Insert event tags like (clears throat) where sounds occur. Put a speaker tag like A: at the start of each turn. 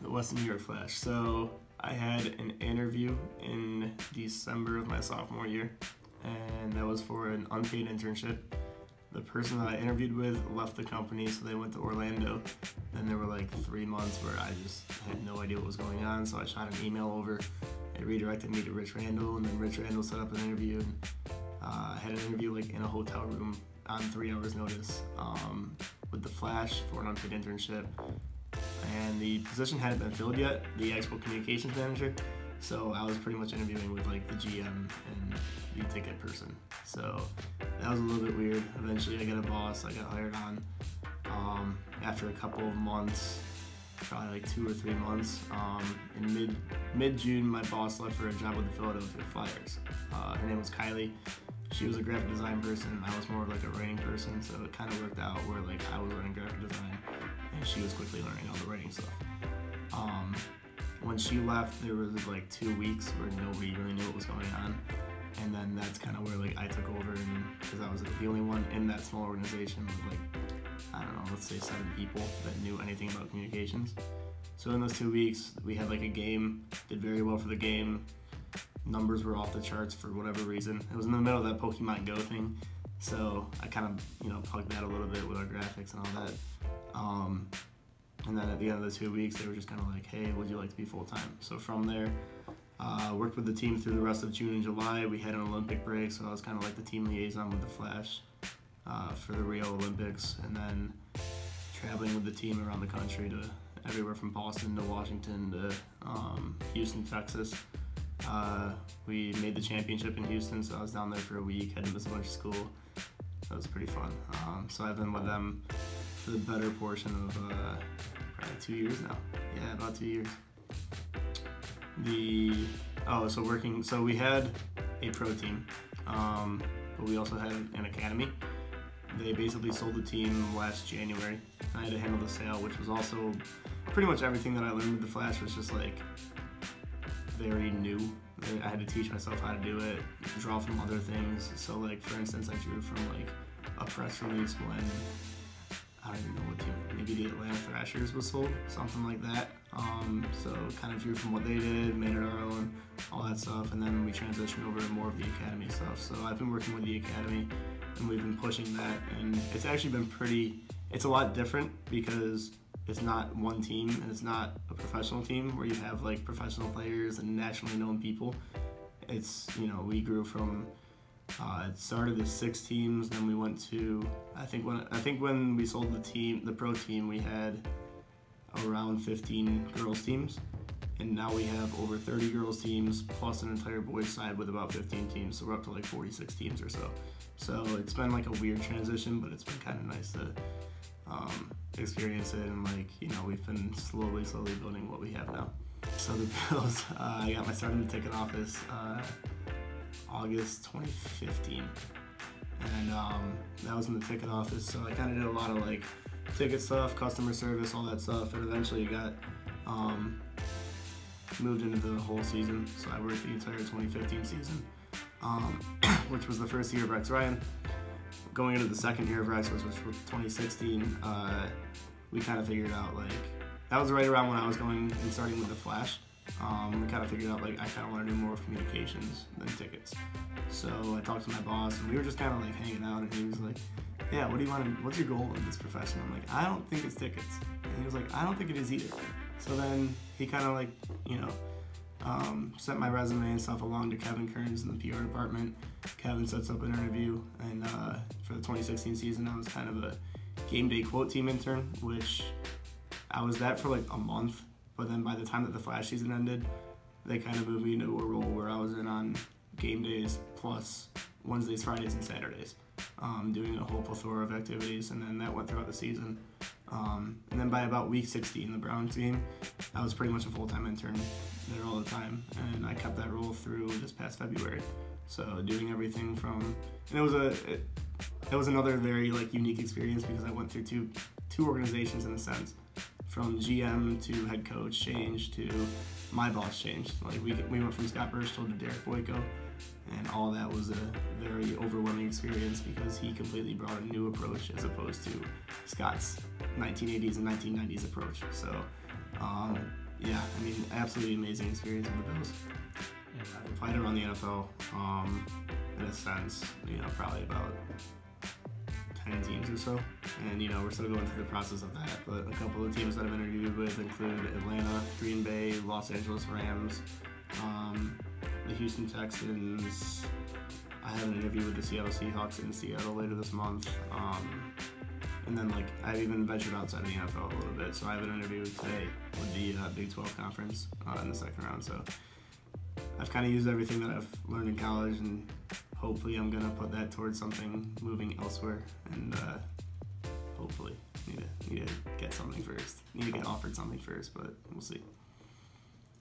A: the Western New York Flash. So I had an interview in December of my sophomore year, and that was for an unpaid internship. The person that I interviewed with left the company, so they went to Orlando. Then there were like three months where I just had no idea what was going on, so I shot an email over. It redirected me to Rich Randall, and then Rich Randall set up an interview. And, uh, I had an interview like in a hotel room on three hours' notice um, with the Flash for an unpaid internship and the position hadn't been filled yet, the Expo Communications Manager. So I was pretty much interviewing with like the GM and the ticket person. So that was a little bit weird. Eventually, I got a boss. I got hired on. Um, after a couple of months, probably like two or three months, um, in mid mid June, my boss left for a job with the Philadelphia Flyers. Uh, her name was Kylie. She was a graphic design person. I was more like a writing person, so it kind of worked out where like I was learning graphic design and she was quickly learning all the writing stuff. Um, when she left, there was like two weeks where nobody really knew what was going on, and then that's kind of where like I took over, and because I was the only one in that small organization with like I don't know, let's say seven people that knew anything about communications. So in those two weeks, we had like a game, did very well for the game. Numbers were off the charts for whatever reason. It was in the middle of that Pokemon Go thing, so I kind of you know plugged that a little bit with our graphics and all that. Um, and then at the end of the two weeks, they were just kind of like, hey, would you like to be full time? So from there, uh, worked with the team through the rest of June and July. We had an Olympic break, so I was kind of like the team liaison with the Flash uh, for the Rio Olympics, and then traveling with the team around the country to everywhere from Boston to Washington to um, Houston, Texas. Uh, we made the championship in Houston, so I was down there for a week. Had to miss a bunch of school. That was pretty fun. Um, so I've been with them for the better portion of uh, probably two years now. Yeah, about two years. The oh, so working. So we had a pro team, um, but we also had an academy. They basically sold the team last January. I had to handle the sale, which was also pretty much everything that I learned with the Flash was just like very new. I had to teach myself how to do it, draw from other things. So like for instance, I drew from like a press release when I don't even know what team, maybe the Atlanta Thrashers was sold, something like that. Um, so kind of drew from what they did, made it our own, all that stuff, and then we transitioned over to more of the academy stuff. So I've been working with the academy, and we've been pushing that, and it's actually been pretty. It's a lot different because it's not one team and it's not a professional team where you have like professional players and nationally known people. It's you know we grew from uh, it started as six teams, then we went to I think when I think when we sold the team, the pro team, we had around 15 girls teams, and now we have over 30 girls teams plus an entire boys side with about 15 teams, so we're up to like 46 teams or so. So it's been like a weird transition, but it's been kind of nice to um, experience it, and like you know we've been slowly, slowly building what we have now. So the Bills, (laughs) uh, I got my start in the ticket office. Uh, August 2015. And um, that was in the ticket office, so I kind of did a lot of like ticket stuff, customer service, all that stuff, and eventually got um, moved into the whole season. So I worked the entire 2015 season, um, (clears throat) which was the first year of Rex Ryan. Going into the second year of Rex, which was 2016, uh, we kind of figured out like that was right around when I was going and starting with the Flash um, we kind of figured out like I kind of want to do more communications than tickets. So I talked to my boss, and we were just kind of like hanging out, and he was like, "Yeah, what do you want? To, what's your goal in this profession?" I'm like, "I don't think it's tickets," and he was like, "I don't think it is either." So then he kind of like you know um, sent my resume and stuff along to Kevin Kearns in the PR department. Kevin sets up an interview, and uh, for the 2016 season, I was kind of a game day quote team intern, which I was that for like a month but then by the time that the Flash season ended, they kind of moved me into a role where I was in on game days plus Wednesdays, Fridays, and Saturdays, um, doing a whole plethora of activities, and then that went throughout the season. Um, and then by about week 16, the Brown team, I was pretty much a full-time intern there all the time, and I kept that role through this past February. So doing everything from, and it was a, it, it was another very like unique experience because I went through two two organizations in a sense from GM to head coach change to my boss changed. Like we, we went from Scott Berchtold to Derek Boyko, and all that was a very overwhelming experience because he completely brought a new approach as opposed to Scott's 1980s and 1990s approach. So um, yeah, I mean, absolutely amazing experience with the Bills. I've applied around the NFL, um, in a sense, you know, probably about 10 teams or so. And, you know, we're still going through the process of that. But a couple of teams that I've interviewed with include Atlanta, Green Bay, Los Angeles Rams, um, the Houston Texans. I have an interview with the Seattle Seahawks in Seattle later this month. Um, and then, like, I've even ventured outside the NFL a little bit. So I have an interview today with the uh, Big 12 Conference uh, in the second round. So I've kind of used everything that I've learned in college, and hopefully, I'm gonna put that towards something moving elsewhere, and uh, hopefully, need to need to get something first. Need to get offered something first, but we'll see.